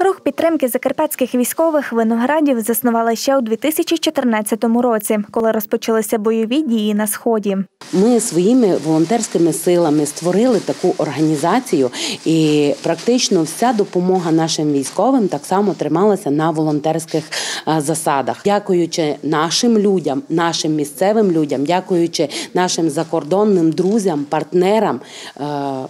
Рух підтримки закарпатських військових виноградів заснували ще у 2014 році, коли розпочалися бойові дії на сході. Ми своїми волонтерськими силами створили таку організацію, і практично вся допомога нашим військовим так само трималася на волонтерських е, засадах. Дякуючи нашим людям, нашим місцевим людям, дякуючи нашим закордонним друзям, партнерам, е,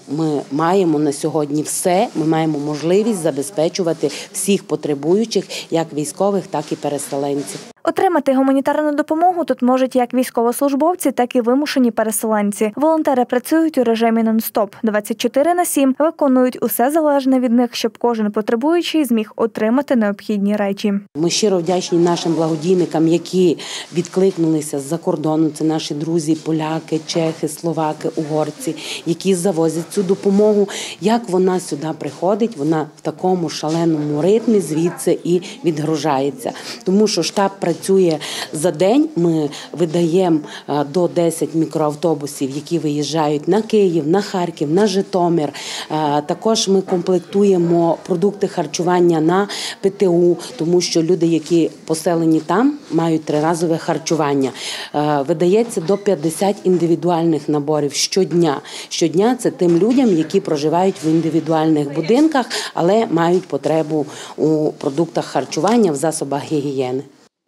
ми маємо на сьогодні все. Ми маємо можливість забезпечувати всіх потребуючих, як військових, так і переселенців. Отримати гуманітарну допомогу тут можуть як військовослужбовці, так і вимушені переселенці. Волонтери працюють у режимі нон-стоп 24 на 7, виконують усе залежне від них, щоб кожен потребуючий зміг отримати необхідні речі. Ми щиро вдячні нашим благодійникам, які відкликнулися з-за кордону. Це наші друзі, поляки, чехи, словаки, угорці, які завозять цю допомогу. Як вона сюди приходить, вона в такому шаленому ритмі звідси і відгружається, тому що штаб працює за день. Ми видаємо е, до 10 мікроавтобусів, які виїжджають на Київ, на Харків, на Житомир. Е, Також ми комплектуємо продукти харчування на ПТУ, тому що люди, які поселені там, мають триразове харчування. Е, Видається до 50 індивідуальних наборів щодня. Щодня це тим людям, які проживають в індивідуальних будинках, але мають потребу у продуктах харчування в засобах гігієни.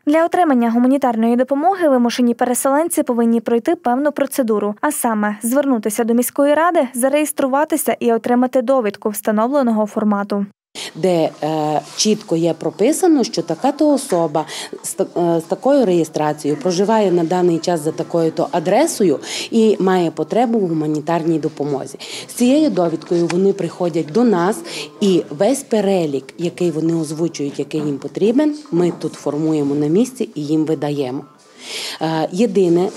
Для отримання гуманітарної допомоги вимушені переселенці повинні пройти певну процедуру, а саме звернутися до міської ради, зареєструватися і отримати довідку встановленого формату. Де е, чітко є прописано, що така то особа з, е, з такою реєстрацією проживає на даний час за такою то адресою і має потребу в гуманітарній допомозі. З цією довідкою вони приходять до нас, і весь перелік, який вони озвучують, який їм потрібен, ми тут формуємо на місці і їм видаємо. Е, Єдине,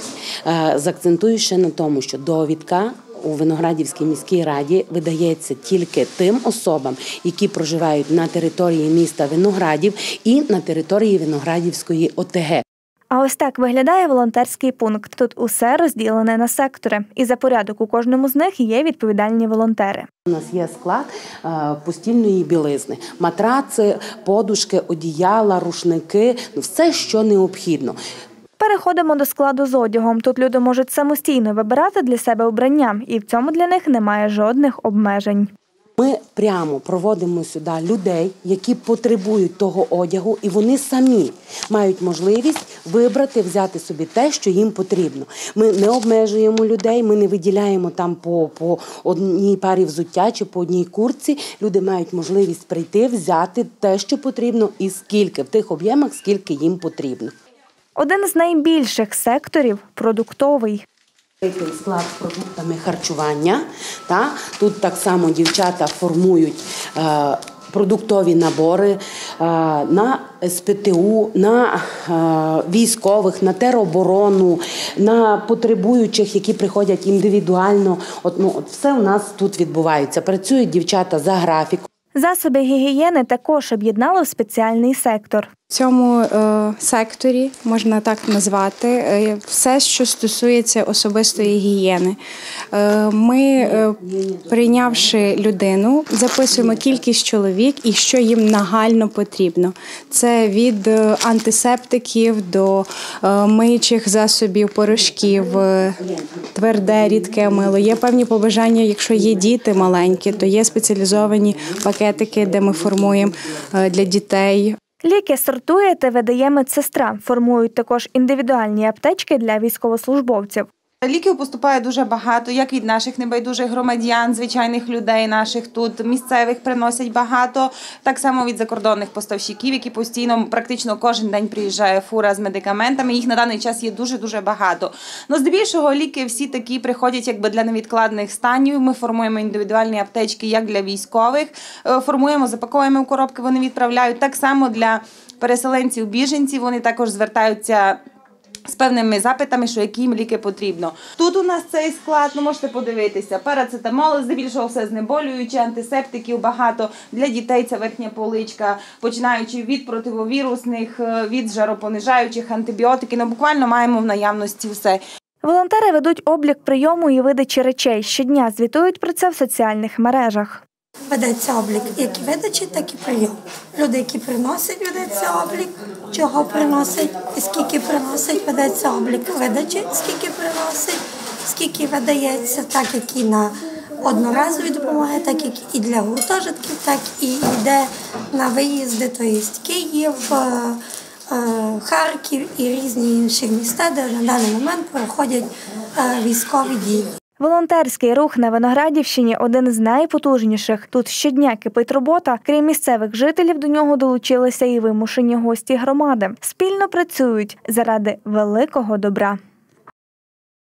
заакцентую ще на тому, що довідка у Виноградівській міській раді видається тільки тим особам, які проживають на території міста Виноградів і на території Виноградівської ОТГ. А ось так виглядає волонтерський пункт. Тут усе розділене на сектори, і за порядок у кожному з них є відповідальні волонтери. У нас є склад е, постільної білизни, матраци, подушки, одіяла, рушники ну, все, що необхідно. Переходимо до складу з одягом. Тут люди можуть самостійно вибирати для себе обрання, і в цьому для них немає жодних обмежень. Ми прямо проводимо сюди людей, які потребують того одягу, і вони самі мають можливість вибрати, взяти собі те, що їм потрібно. Ми не обмежуємо людей, ми не виділяємо там по, по одній парі взуття чи по одній куртці. Люди мають можливість прийти, взяти те, що потрібно, і скільки в тих об'ємах, скільки їм потрібно. Один з найбільших секторів продуктовий. Великий склад з продуктами харчування. Та? Тут так само дівчата формують е, продуктові набори е, на СПТУ, на е, військових, на тероборону, на потребуючих, які приходять індивідуально. От, ну, от все у нас тут відбувається. Працюють дівчата за графіком. Засоби гігієни також об'єднали в спеціальний сектор. В цьому е, секторі можна так назвати е, все, що стосується особистої гігієни. Е, ми, е, прийнявши людину, записуємо кількість чоловік і що їм нагально потрібно. Це від е, антисептиків до е, миючих засобів, порошків, е, тверде, рідке мило. Є певні побажання, якщо є діти маленькі, то є спеціалізовані пакетики, де ми формуємо е, для дітей Ліки сортує та видає медсестра. Формують також індивідуальні аптечки для військовослужбовців. Ліків поступає дуже багато, як від наших небайдужих громадян, звичайних людей наших тут місцевих приносять багато. Так само від закордонних поставщиків, які постійно практично кожен день приїжджає фура з медикаментами. Їх на даний час є дуже дуже багато. Ну здебільшого ліки всі такі приходять якби для невідкладних станів. Ми формуємо індивідуальні аптечки як для військових, е, формуємо, запаковуємо коробки. Вони відправляють так само для переселенців, біженців. Вони також звертаються з певними запитами, що які їм ліки потрібно. Тут у нас цей склад, ну можете подивитися, парацетамол, здебільшого все знеболююче, антисептиків багато. Для дітей це верхня поличка, починаючи від противовірусних, е, від жаропонижаючих, антибіотики. Ну буквально маємо в наявності все. Волонтери ведуть облік прийому і видачі речей. Щодня звітують про це в соціальних мережах. Ведеться облік як видачі, так і прийом. Люди, які приносять, ведеться облік, чого приносять, і скільки приносять, ведеться облік видачі, скільки приносить, скільки видається, так як і на одноразові допомоги, так як і для гуртожитків, так і йде на виїзди, тобто Київ, е, е, Харків і різні інші міста, де на даний момент проходять е, військові дії. Волонтерський рух на Виноградівщині один з найпотужніших. Тут щодня кипить робота. Крім місцевих жителів, до нього долучилися і вимушені гості громади. Спільно працюють заради великого добра.